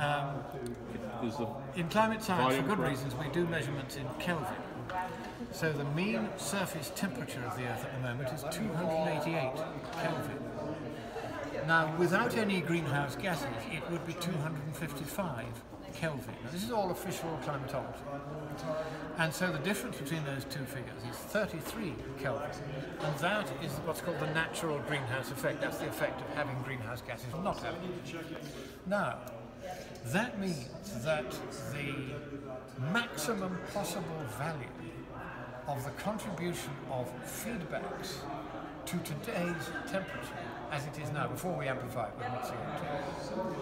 Um, in climate science, for good reasons, we do measurements in Kelvin. So the mean surface temperature of the Earth at the moment is 288 Kelvin. Now, without any greenhouse gases, it would be 255 Kelvin. This is all official climatology. And so the difference between those two figures is 33 Kelvin. And that is what's called the natural greenhouse effect. That's the effect of having greenhouse gases or not having. Now, that means that the maximum possible value of the contribution of feedbacks to today's temperature, as it is now, before we amplify it more CO2,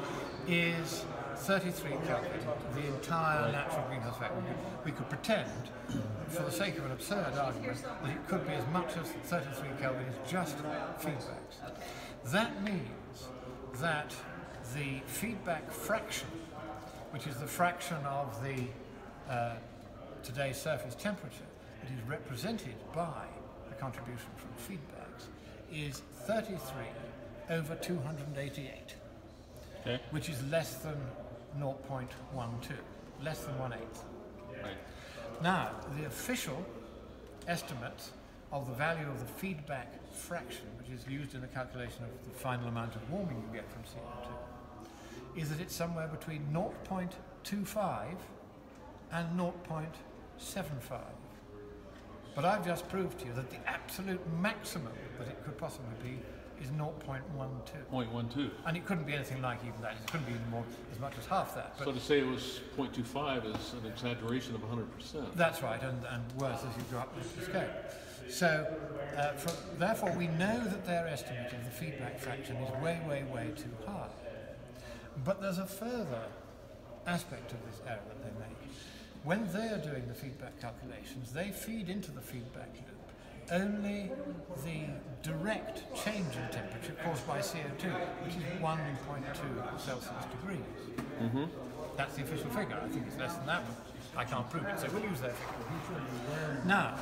is 33 Kelvin, the entire natural greenhouse effect. We could, we could pretend, for the sake of an absurd argument, that it could be as much as 33 Kelvin is just feedbacks. That means that the feedback fraction, which is the fraction of the uh, today's surface temperature that is represented by the contribution from feedbacks, is 33 over 288 okay? which is less than 0.12, less than one eighth. Right. Now, the official estimate of the value of the feedback fraction, which is used in the calculation of the final amount of warming you get from CO2, is that it's somewhere between 0.25 and 0.75. But I've just proved to you that the absolute maximum that it could possibly be is 0.12. Point one two. And it couldn't be anything like even that. It couldn't be even more, as much as half that. So to say it was 0.25 is an exaggeration of 100%. that's right, and, and worse as you go up the scale. So, uh, from, therefore, we know that their estimate of the feedback fraction is way, way, way too high. But there's a further aspect of this error that they make. When they are doing the feedback calculations, they feed into the feedback loop only the direct change in temperature caused by CO2, which is 1.2 Celsius degrees. Mm-hmm. That's the official figure. I think it's less than that, but I can't prove it, so we'll use that figure. Now,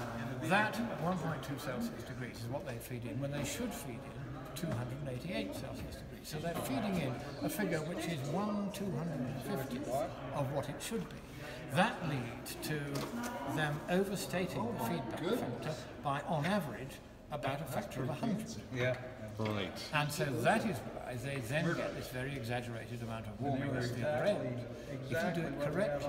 that 1.2 Celsius degrees is what they feed in when they should feed in 288 Celsius degrees. So they're feeding in a figure which is 1 250th of what it should be. That leads to them overstating the feedback factor by, on average, about a factor of 100. Yeah. Right. And so that is why they then get this very exaggerated amount of warming at the other end. If you do it correctly,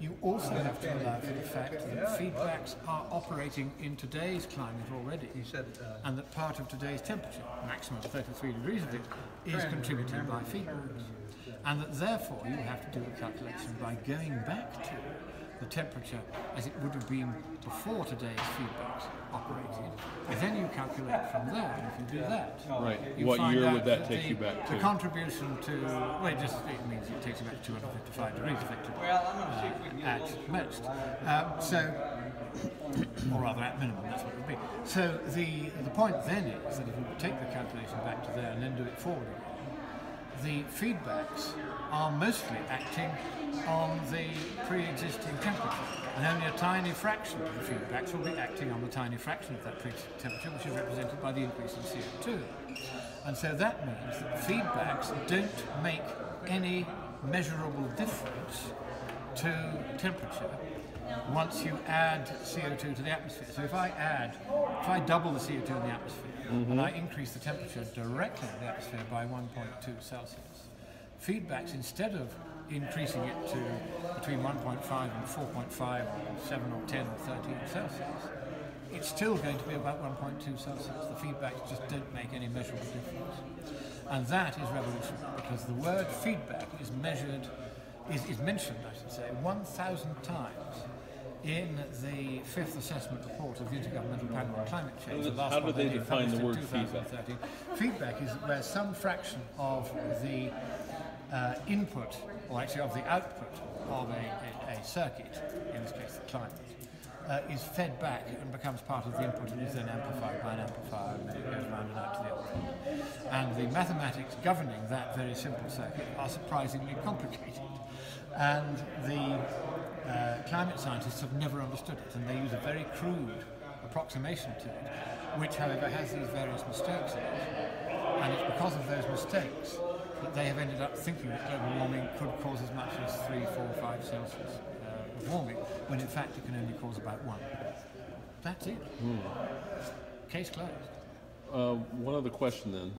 you also have to allow for the fact that feedbacks are operating in today's climate already, uh, and that part of today's temperature, maximum 33 degrees of it, is contributed by feedbacks. And that therefore you have to do a calculation by going back to the temperature as it would have been before today's feedbacks operated. And then you calculate from there, and if you do that, Right. you What find year out would that the, take you back to? The contribution to, well, it just it means it takes you back to 255 degrees effectively uh, at most. Um, so, or rather at minimum, that's what it would be. So the the point then is that if you take the calculation back to there and then do it forward again, the feedbacks are mostly acting on the pre-existing temperature, and only a tiny fraction of the feedbacks will be acting on the tiny fraction of that pre-existing temperature, which is represented by the increase in CO2. And so that means that the feedbacks don't make any measurable difference to temperature once you add CO2 to the atmosphere. So if I add, if I double the CO2 in the atmosphere and mm-hmm. I increase the temperature directly in the atmosphere by 1.2 Celsius, feedbacks instead of increasing it to between 1.5 and 4.5 or 7 or 10 or 13 Celsius, it's still going to be about 1.2 Celsius. The feedbacks just don't make any measurable difference. And that is revolutionary because the word feedback is measured, is, is mentioned, I should say, 1,000 times in the fifth assessment report of the Intergovernmental Panel on Climate Change. the last How do one they define the word feedback? 2013. Feedback is where some fraction of the uh, input, or actually of the output of a, a, a circuit, in this case the climate, uh, is fed back and becomes part of the input and is then amplified by an amplifier and then it goes round and out to the other end. And the mathematics governing that very simple circuit are surprisingly complicated. And the uh, climate scientists have never understood it and they use a very crude approximation to it, which however has these various mistakes in it. And it's because of those mistakes that they have ended up thinking that global warming could cause as much as 3, 4, 5 Celsius uh, of warming, when in fact it can only cause about 1. That's it. Case closed. Uh, one other question then.